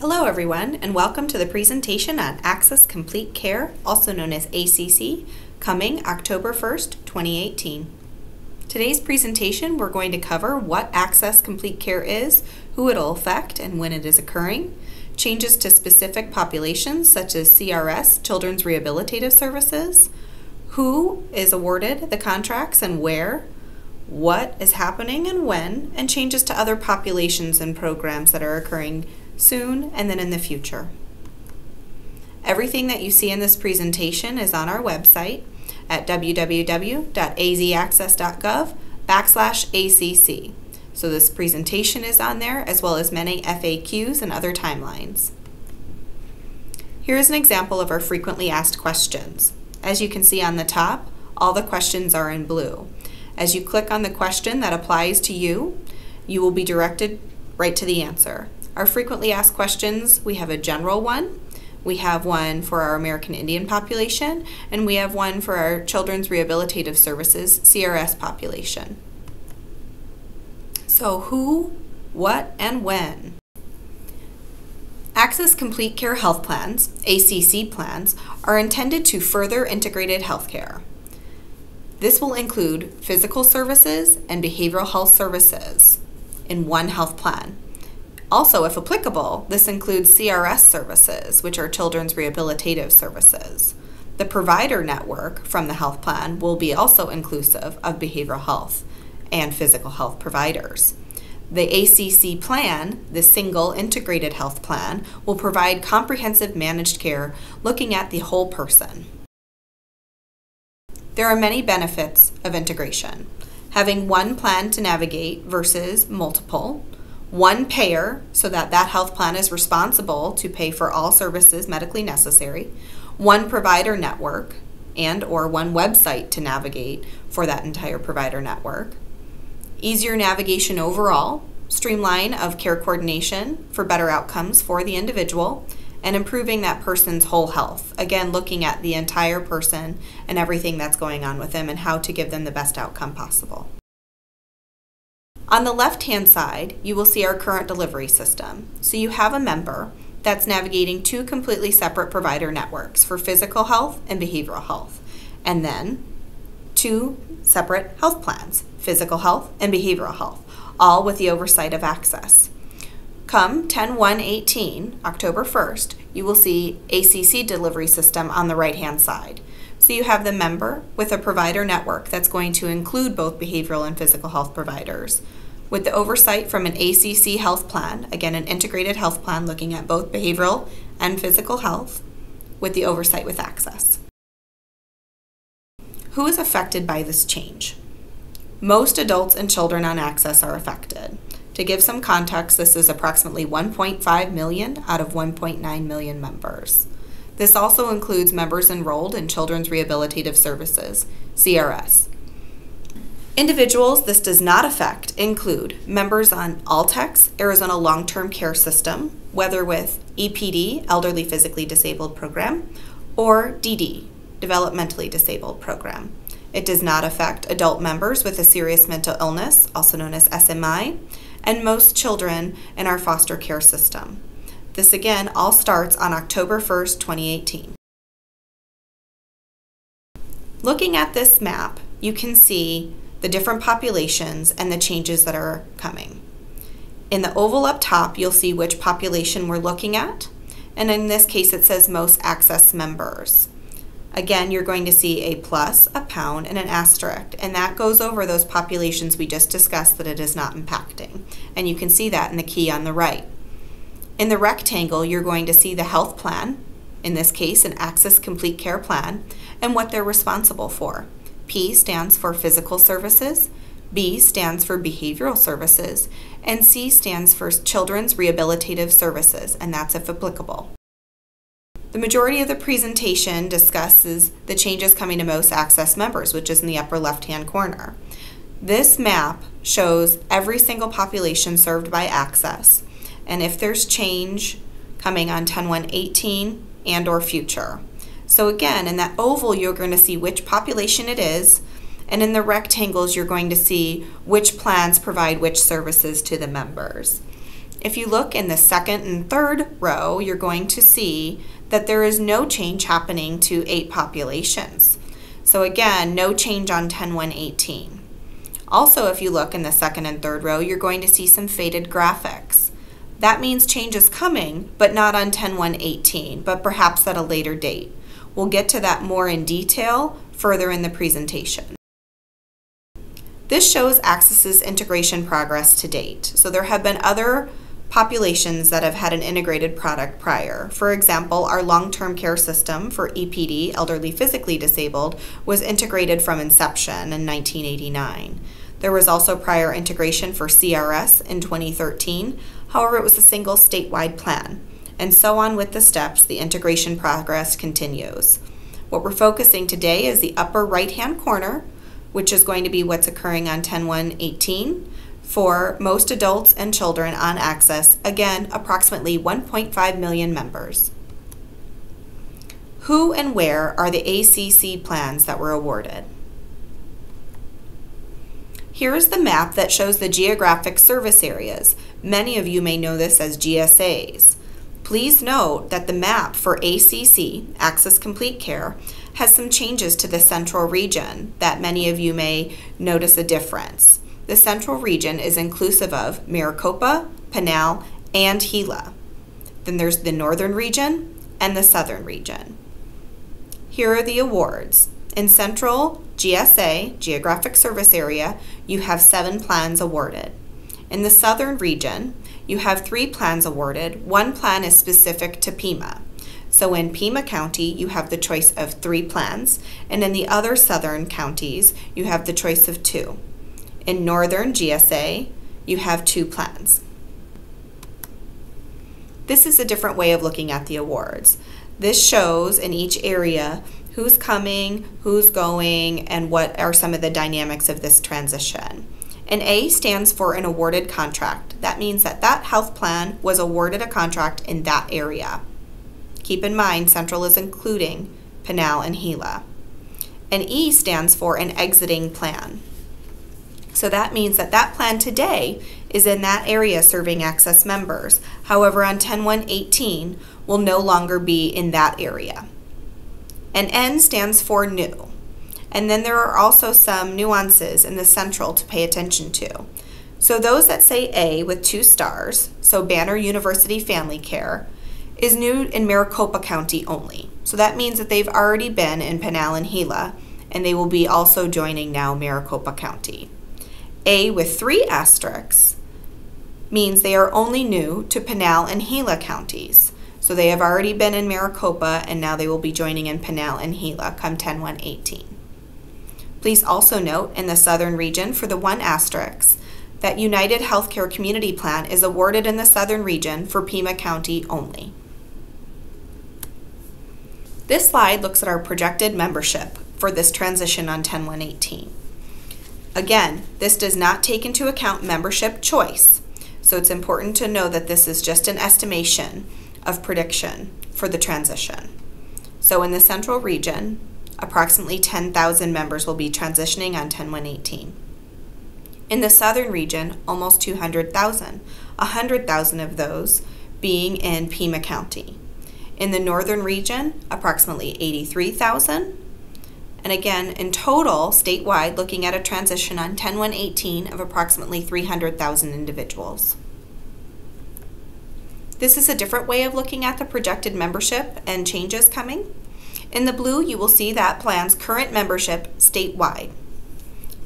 Hello everyone and welcome to the presentation on AHCCCS Complete Care, also known as ACC, coming October 1st, 2018. Today's presentation we're going to cover what AHCCCS Complete Care is, who it'll affect and when it is occurring, changes to specific populations such as CRS, Children's Rehabilitative Services, who is awarded the contracts and where, what is happening and when, and changes to other populations and programs that are occurring soon and then in the future. Everything that you see in this presentation is on our website at www.azahcccs.gov backslash ACC. So this presentation is on there as well as many FAQs and other timelines. Here is an example of our frequently asked questions. As you can see on the top, all the questions are in blue. As you click on the question that applies to you, you will be directed right to the answer. Our frequently asked questions, we have a general one, we have one for our American Indian population, and we have one for our Children's Rehabilitative Services, CRS population. So who, what, and when? AHCCCS Complete Care Health Plans, ACC plans, are intended to further integrated healthcare. This will include physical services and behavioral health services in one health plan. Also, if applicable, this includes CRS services, which are children's rehabilitative services. The provider network from the health plan will be also inclusive of behavioral health and physical health providers. The ACC plan, the single integrated health plan, will provide comprehensive managed care looking at the whole person. There are many benefits of integration. Having one plan to navigate versus multiple, one payer so that that health plan is responsible to pay for all services medically necessary, one provider network and or one website to navigate for that entire provider network, easier navigation overall, streamline of care coordination for better outcomes for the individual, and improving that person's whole health. Again, looking at the entire person and everything that's going on with them and how to give them the best outcome possible. On the left-hand side, you will see our current delivery system. So you have a member that's navigating two completely separate provider networks for physical health and behavioral health, and then two separate health plans, physical health and behavioral health, all with the oversight of AHCCCS. Come 10-1-18, October 1st, you will see ACC delivery system on the right-hand side. So you have the member with a provider network that's going to include both behavioral and physical health providers with the oversight from an ACC health plan, again, an integrated health plan looking at both behavioral and physical health, with the oversight with AHCCCS. Who is affected by this change? Most adults and children on AHCCCS are affected. To give some context, this is approximately 1.5 million out of 1.9 million members. This also includes members enrolled in Children's Rehabilitative Services, CRS. Individuals this does not affect include members on ALTCS, Arizona Long Term Care System, whether with EPD, Elderly Physically Disabled Program, or DD, Developmentally Disabled Program. It does not affect adult members with a serious mental illness, also known as SMI, and most children in our foster care system. This again all starts on October 1st, 2018. Looking at this map, you can see the different populations, and the changes that are coming. In the oval up top, you'll see which population we're looking at, and in this case it says most AHCCCS members. Again, you're going to see a plus, a pound, and an asterisk, and that goes over those populations we just discussed that it is not impacting. And you can see that in the key on the right. In the rectangle, you're going to see the health plan, in this case an AHCCCS Complete Care Plan, and what they're responsible for. P stands for physical services, B stands for behavioral services, and C stands for children's rehabilitative services, and that's if applicable. The majority of the presentation discusses the changes coming to most AHCCCS members, which is in the upper left-hand corner. This map shows every single population served by AHCCCS, and if there's change coming on 10.1.18 and or future. So again, in that oval, you're going to see which population it is, and in the rectangles, you're going to see which plans provide which services to the members. If you look in the second and third row, you're going to see that there is no change happening to eight populations. So again, no change on 10.1.18. Also, if you look in the second and third row, you're going to see some faded graphics. That means change is coming, but not on 10.1.18, but perhaps at a later date. We'll get to that more in detail further in the presentation. This shows AHCCCS's integration progress to date. So there have been other populations that have had an integrated product prior. For example, our long-term care system for EPD, elderly physically disabled, was integrated from inception in 1989. There was also prior integration for CRS in 2013. However, it was a single statewide plan. And so on with the steps, the integration progress continues. What we're focusing today is the upper right-hand corner, which is going to be what's occurring on 10.1.18 for most adults and children on AHCCCS, again, approximately 1.5 million members. Who and where are the ACC plans that were awarded? Here is the map that shows the geographic service areas. Many of you may know this as GSAs. Please note that the map for ACC, AHCCCS Complete Care, has some changes to the central region that many of you may notice a difference. The central region is inclusive of Maricopa, Pinal, and Gila. Then there's the northern region and the southern region. Here are the awards. In Central GSA, Geographic Service Area, you have seven plans awarded. In the southern region, you have three plans awarded. One plan is specific to Pima. So in Pima County, you have the choice of three plans, and in the other southern counties, you have the choice of two. In Northern GSA, you have two plans. This is a different way of looking at the awards. This shows in each area who's coming, who's going, and what are some of the dynamics of this transition. An A stands for an awarded contract. That means that that health plan was awarded a contract in that area. Keep in mind, Central is including Pinal and Gila. An E stands for an exiting plan. So that means that that plan today is in that area serving AHCCCS members. However, on 10.1.18 will no longer be in that area. And N stands for new. And then there are also some nuances in the central to pay attention to. So those that say A with two stars, so Banner University Family Care, is new in Maricopa County only. So that means that they've already been in Pinal and Gila, and they will be also joining now Maricopa County. A with three asterisks means they are only new to Pinal and Gila counties. So they have already been in Maricopa and now they will be joining in Pinal and Gila come 10-1-18. Please also note in the southern region for the one asterisk that United Healthcare Community Plan is awarded in the southern region for Pima County only. This slide looks at our projected membership for this transition on 10-1-18. Again, this does not take into account membership choice. So it's important to know that this is just an estimation of prediction for the transition. So in the central region, approximately 10,000 members will be transitioning on 10-1-18. In the southern region, almost 200,000, 100,000 of those being in Pima County. In the northern region, approximately 83,000, and again, in total, statewide, looking at a transition on 10-1-18 of approximately 300,000 individuals. This is a different way of looking at the projected membership and changes coming. In the blue, you will see that plan's current membership statewide.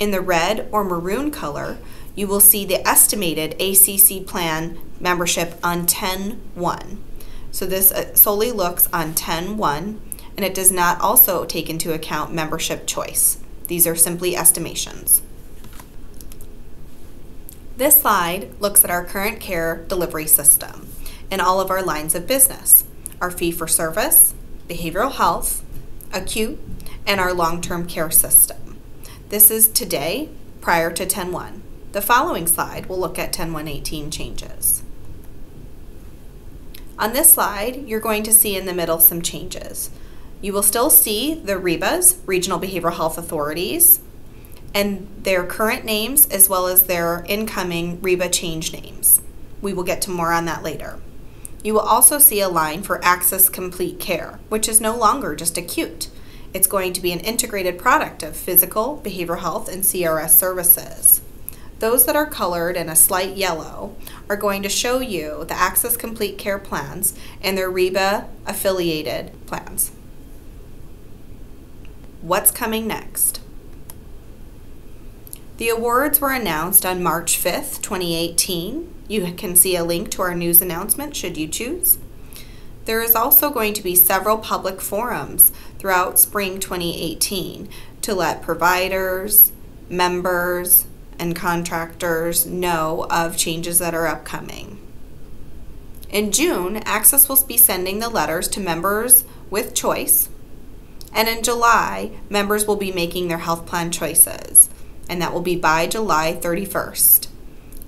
In the red or maroon color, you will see the estimated ACC plan membership on 10-1. So this uh, solely looks on 10-1 and it does not also take into account membership choice. These are simply estimations. This slide looks at our current care delivery system and all of our lines of business, our fee-for-service, behavioral health, acute, and our long-term care system. This is today prior to 10-1. The following slide will look at 10-1-18 changes. On this slide, you're going to see in the middle some changes. You will still see the RBHAs, Regional Behavioral Health Authorities, and their current names as well as their incoming RBHA change names. We will get to more on that later. You will also see a line for AHCCCS Complete Care, which is no longer just acute. It's going to be an integrated product of physical, behavioral health, and CRS services. Those that are colored in a slight yellow are going to show you the AHCCCS Complete Care plans and their RBHA affiliated plans. What's coming next? The awards were announced on March 5th, 2018. You can see a link to our news announcement should you choose. There is also going to be several public forums throughout spring 2018 to let providers, members, and contractors know of changes that are upcoming. In June, AHCCCS will be sending the letters to members with choice, and in July, members will be making their health plan choices and that will be by July 31st.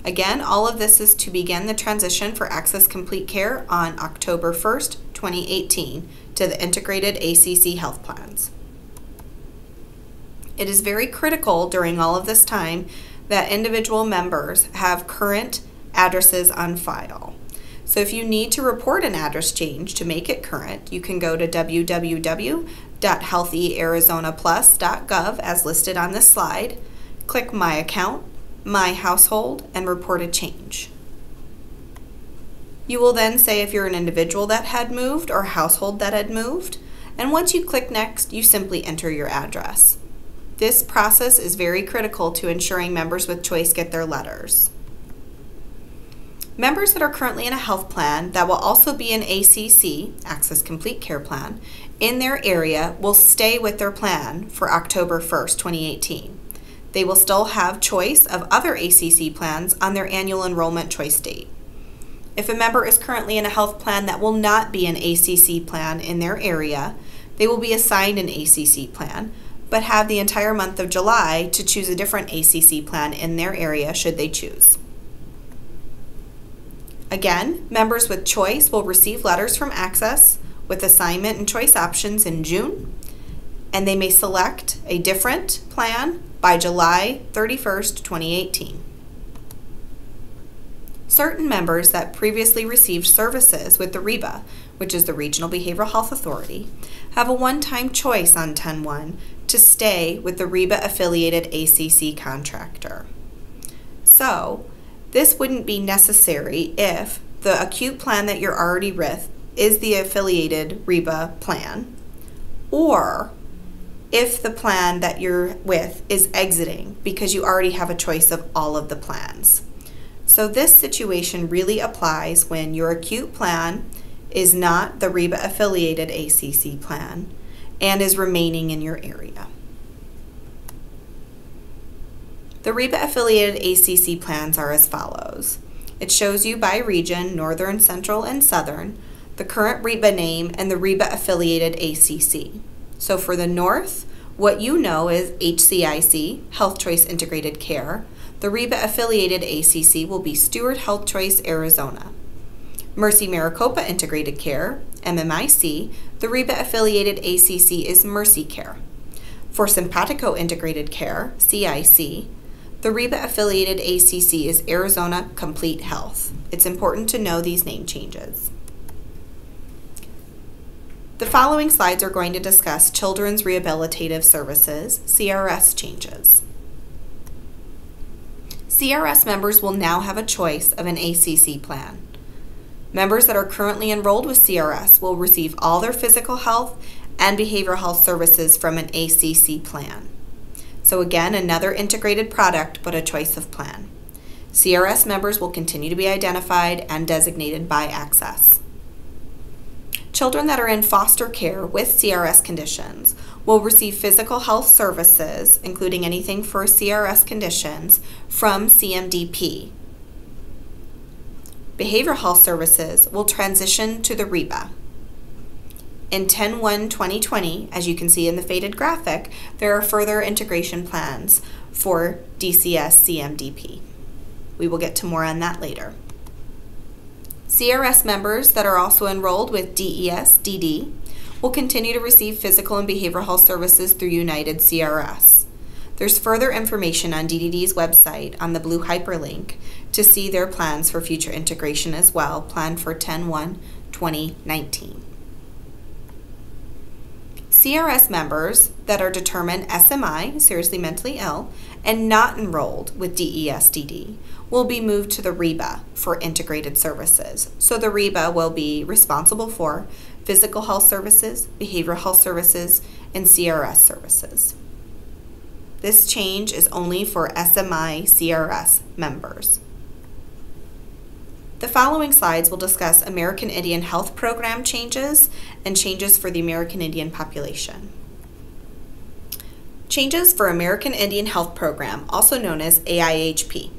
Again, all of this is to begin the transition for AHCCCS Complete Care on October 1st, 2018, to the integrated ACC health plans. It is very critical during all of this time that individual members have current addresses on file. So if you need to report an address change to make it current, you can go to www.healthyarizonaplus.gov as listed on this slide click My Account, My Household, and Report a Change. You will then say if you're an individual that had moved or household that had moved, and once you click Next, you simply enter your address. This process is very critical to ensuring members with choice get their letters. Members that are currently in a health plan that will also be an ACC, AHCCCS Complete Care Plan, in their area will stay with their plan for October 1st, 2018. They will still have choice of other ACC plans on their annual enrollment choice date. If a member is currently in a health plan that will not be an ACC plan in their area, they will be assigned an ACC plan, but have the entire month of July to choose a different ACC plan in their area should they choose. Again, members with choice will receive letters from AHCCCS with assignment and choice options in June, and they may select a different plan by July 31st, 2018. Certain members that previously received services with the RBHA, which is the Regional Behavioral Health Authority, have a one time choice on 10 1 to stay with the RBHA affiliated ACC contractor. So, this wouldn't be necessary if the acute plan that you're already with is the affiliated RBHA plan, or if the plan that you're with is exiting because you already have a choice of all of the plans. So, this situation really applies when your acute plan is not the RBHA affiliated ACC plan and is remaining in your area. The RBHA affiliated ACC plans are as follows it shows you by region, Northern, Central, and Southern, the current RBHA name, and the RBHA affiliated ACC. So for the North, what you know is HCIC, Health Choice Integrated Care. The RBHA affiliated ACC will be Steward Health Choice Arizona. Mercy Maricopa Integrated Care, MMIC, the RBHA affiliated ACC is Mercy Care. For Cenpatico Integrated Care, CIC, the RBHA affiliated ACC is Arizona Complete Health. It's important to know these name changes. The following slides are going to discuss Children's Rehabilitative Services, CRS changes. CRS members will now have a choice of an ACC plan. Members that are currently enrolled with CRS will receive all their physical health and behavioral health services from an ACC plan. So again, another integrated product, but a choice of plan. CRS members will continue to be identified and designated by AHCCCS. Children that are in foster care with CRS conditions will receive physical health services, including anything for CRS conditions, from CMDP. Behavioral health services will transition to the RBHA. In 10 1 2020, as you can see in the faded graphic, there are further integration plans for DCS CMDP. We will get to more on that later. CRS members that are also enrolled with DES DD will continue to receive physical and behavioral health services through United CRS. There's further information on DDD's website on the blue hyperlink to see their plans for future integration as well, planned for 10 1 2019. CRS members that are determined SMI, seriously mentally ill, and not enrolled with DESDD will be moved to the RBHA for integrated services. So the RBHA will be responsible for physical health services, behavioral health services, and CRS services. This change is only for SMI CRS members. The following slides will discuss American Indian Health Program changes and changes for the American Indian population. Changes for American Indian Health Program, also known as AIHP.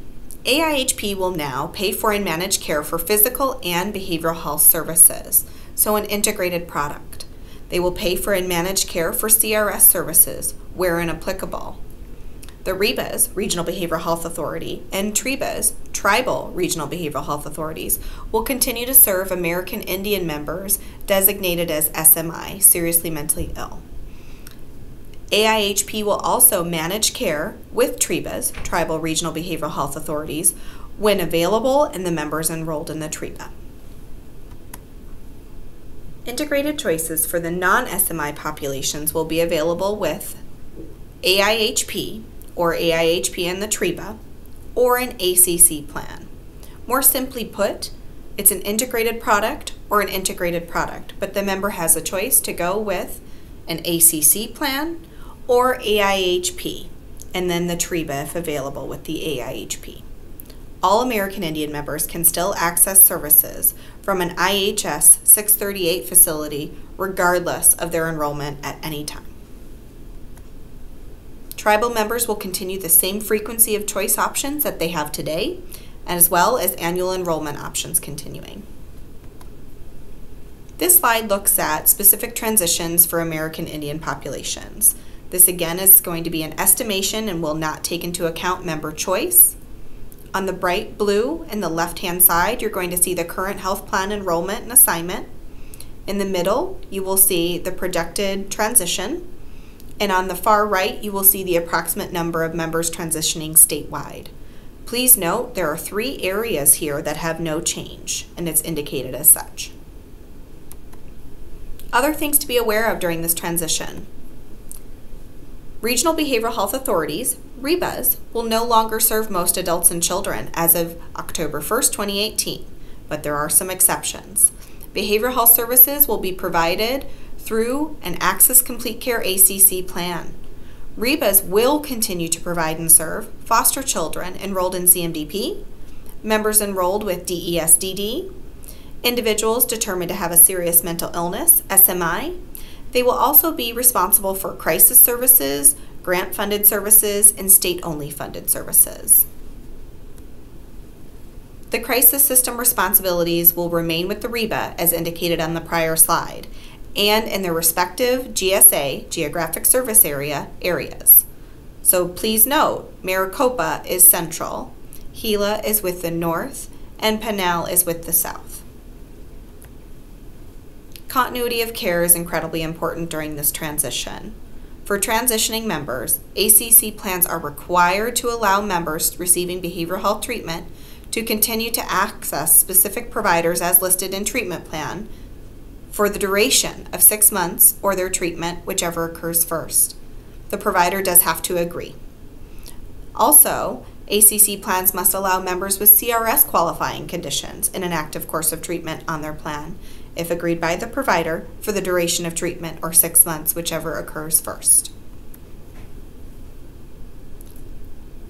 AIHP will now pay for and manage care for physical and behavioral health services, so an integrated product. They will pay for and manage care for CRS services wherein applicable. The RBHAs, Regional Behavioral Health Authority, and TRBHAs, Tribal Regional Behavioral Health Authorities, will continue to serve American Indian members designated as SMI, seriously mentally ill. AIHP will also manage care with TRBHAs, Tribal Regional Behavioral Health Authorities, when available and the members enrolled in the TRBHA. Integrated choices for the non SMI populations will be available with AIHP, or AIHP and the TRBHA, or an ACC plan. More simply put, it's an integrated product or an integrated product, but the member has a choice to go with an ACC plan or AIHP, and then the TRBHA if available with the AIHP. All American Indian members can still access services from an IHS 638 facility regardless of their enrollment at any time. Tribal members will continue the same frequency of choice options that they have today, as well as annual enrollment options continuing. This slide looks at specific transitions for American Indian populations. This again is going to be an estimation and will not take into account member choice. On the bright blue in the left-hand side, you're going to see the current health plan enrollment and assignment. In the middle, you will see the projected transition and on the far right, you will see the approximate number of members transitioning statewide. Please note there are three areas here that have no change, and it's indicated as such. Other things to be aware of during this transition. Regional Behavioral Health Authorities, RBHAs, will no longer serve most adults and children as of October 1st, 2018, but there are some exceptions. Behavioral health services will be provided through an AHCCCS Complete Care ACC plan. RBHAs will continue to provide and serve foster children enrolled in CMDP, members enrolled with DESDD, individuals determined to have a serious mental illness, SMI. They will also be responsible for crisis services, grant funded services, and state only funded services. The crisis system responsibilities will remain with the RBHA as indicated on the prior slide, and in their respective GSA, Geographic Service Area, areas. So please note, Maricopa is central, Gila is with the north, and Pinal is with the south. Continuity of care is incredibly important during this transition. For transitioning members, ACC plans are required to allow members receiving behavioral health treatment to continue to access specific providers as listed in treatment plan for the duration of six months or their treatment, whichever occurs first. The provider does have to agree. Also, ACC plans must allow members with CRS qualifying conditions in an active course of treatment on their plan, if agreed by the provider, for the duration of treatment or six months, whichever occurs first.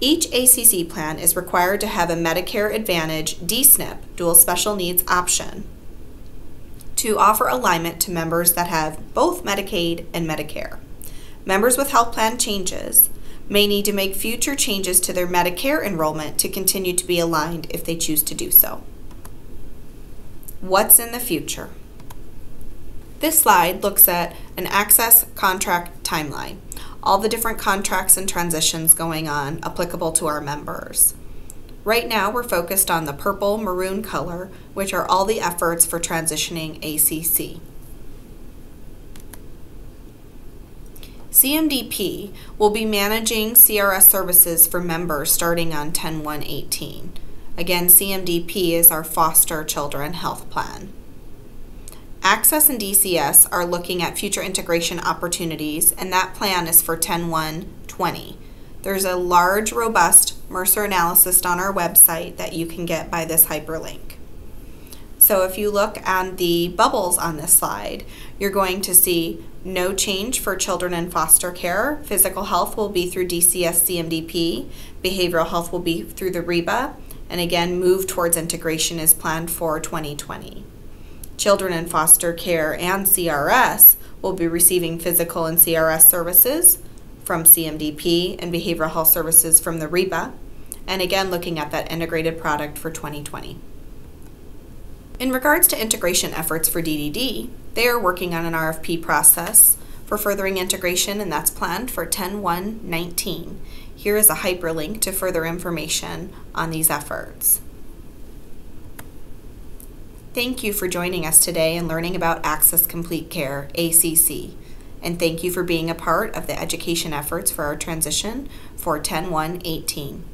Each ACC plan is required to have a Medicare Advantage DSNP, dual special needs option, to offer alignment to members that have both Medicaid and Medicare. Members with health plan changes may need to make future changes to their Medicare enrollment to continue to be aligned if they choose to do so. What's in the future? This slide looks at an AHCCCS contract timeline, all the different contracts and transitions going on applicable to our members. Right now, we're focused on the purple maroon color, which are all the efforts for transitioning ACC. CMDP will be managing CRS services for members starting on 10 1 18. Again, CMDP is our foster children health plan. AHCCCS and DCS are looking at future integration opportunities, and that plan is for 10 1 20. There's a large, robust Mercer analysis on our website that you can get by this hyperlink. So if you look at the bubbles on this slide, you're going to see no change for children in foster care. Physical health will be through DCS CMDP. Behavioral health will be through the RBHA. And again, move towards integration is planned for 2020. Children in foster care and CRS will be receiving physical and CRS services from CMDP and behavioral health services from the RBHA. And again, looking at that integrated product for 2020. In regards to integration efforts for DDD, they are working on an RFP process for furthering integration, and that's planned for 10 1 19. Here is a hyperlink to further information on these efforts. Thank you for joining us today and learning about AHCCCS Complete Care, ACC. And thank you for being a part of the education efforts for our transition for 10 1 18.